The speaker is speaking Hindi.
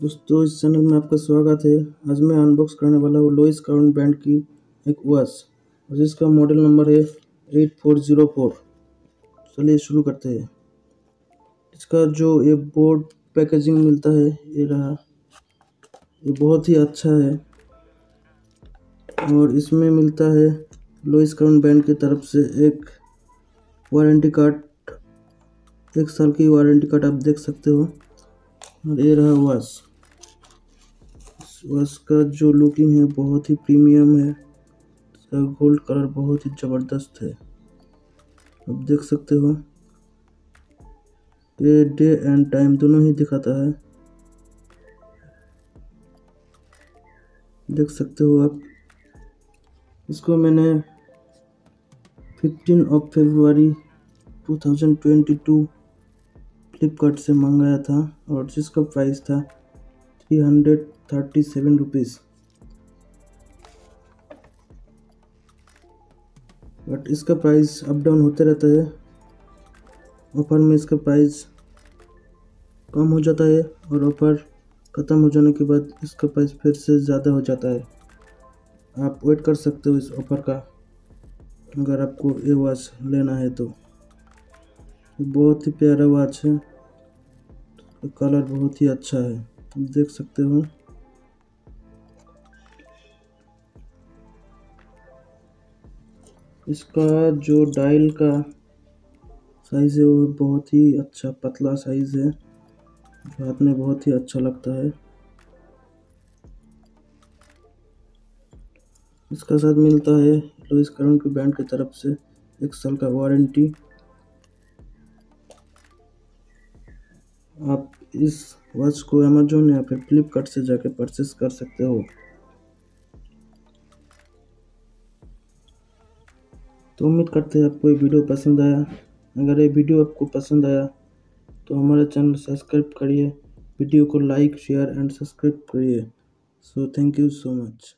दोस्तों, इस चैनल में आपका स्वागत है। आज मैं अनबॉक्स करने वाला हूँ लोइस काउंट ब्रांड की एक वॉच और जिसका मॉडल नंबर है एट फोर ज़ीरो फोर चलिए शुरू करते हैं। इसका जो ये बोर्ड पैकेजिंग मिलता है, ये रहा। ये बहुत ही अच्छा है। और इसमें मिलता है लोइस काउंट ब्रांड की तरफ़ से एक वारंटी कार्ड एक साल की वारंटी कार्ड आप देख सकते हो। और ये रहा वॉच वॉच का जो लुकिंग है बहुत ही प्रीमियम है। इसका गोल्ड कलर बहुत ही ज़बरदस्त है। आप देख सकते हो। ये डे एंड टाइम दोनों ही दिखाता है। देख सकते हो आप। इसको मैंने 15 ऑफ़ फेब्रुआरी 2022 फ्लिपकार्ट से मंगाया था और जिसका प्राइस था three hundred thirty seven rupees but इसका प्राइस अप डाउन होते रहता है। ऑफ़र में इसका प्राइस कम हो जाता है और ऑफ़र ख़त्म हो जाने के बाद इसका प्राइस फिर से ज़्यादा हो जाता है। आप वेट कर सकते हो इस ऑफ़र का, अगर आपको ये वॉच लेना है तो। बहुत ही प्यारा वॉच है। तो कलर बहुत ही अच्छा है। देख सकते हो। इसका जो डायल का साइज़ है, वो बहुत ही अच्छा पतला साइज़ है। जो हाथ में बहुत ही अच्छा लगता है। इसका साथ मिलता है लुइस करंट की बैंड की तरफ़ से एक साल का वारंटी आप इस वॉच को अमेजोन या फिर फ्लिपकार्ट से जाके परचेस कर सकते हो। तो उम्मीद करते हैं आपको ये वीडियो पसंद आया। अगर ये वीडियो आपको पसंद आया तो हमारे चैनल सब्सक्राइब करिए, वीडियो को लाइक शेयर एंड सब्सक्राइब करिए। So thank you so much